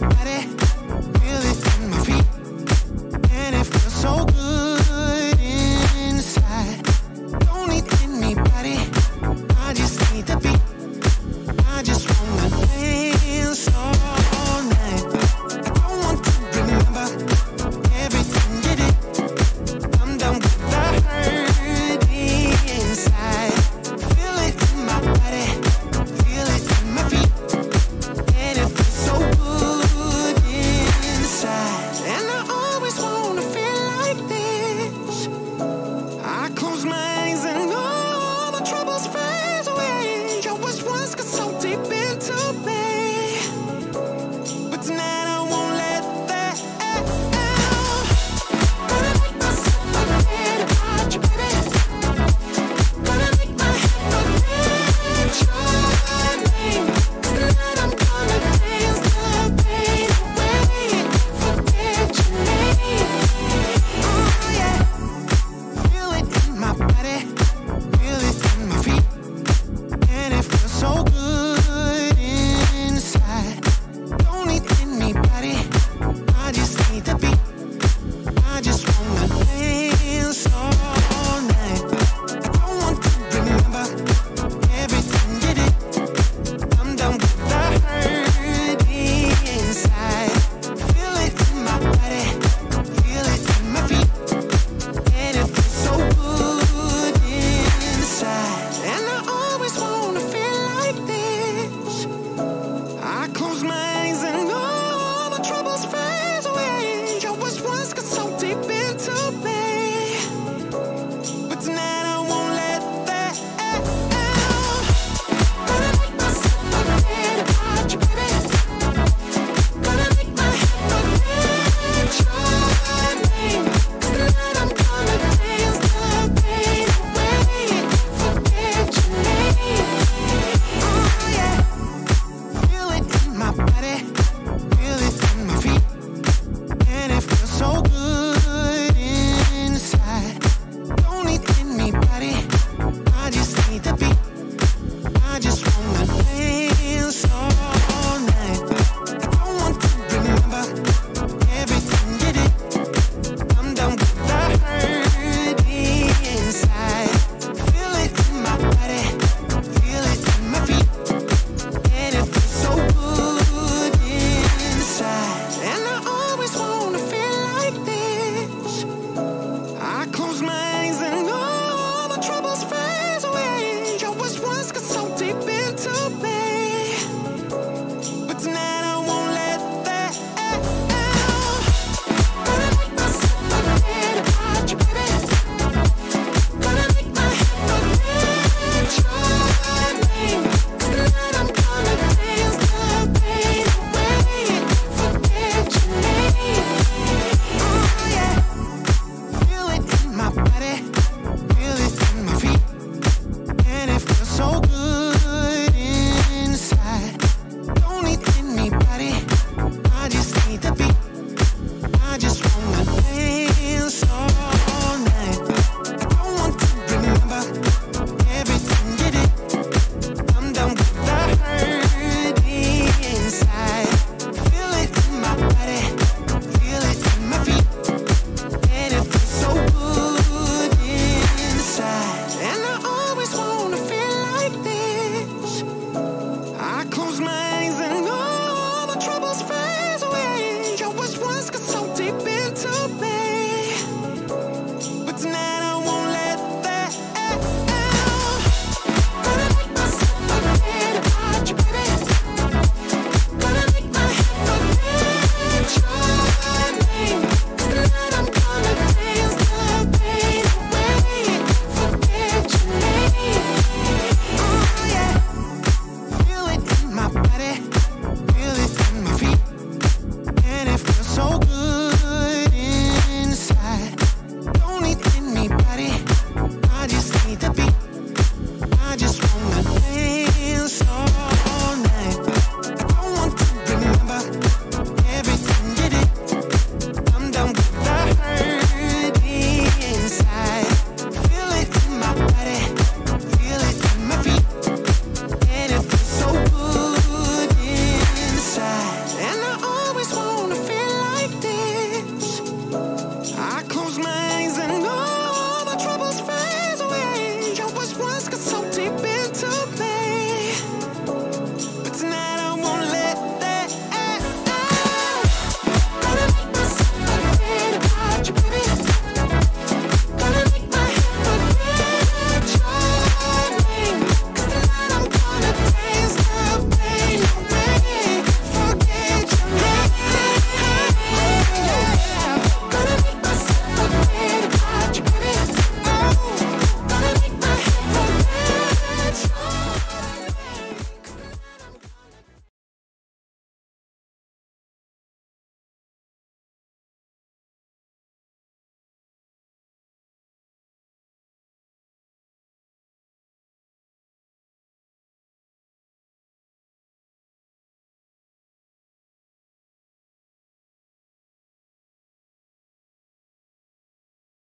Para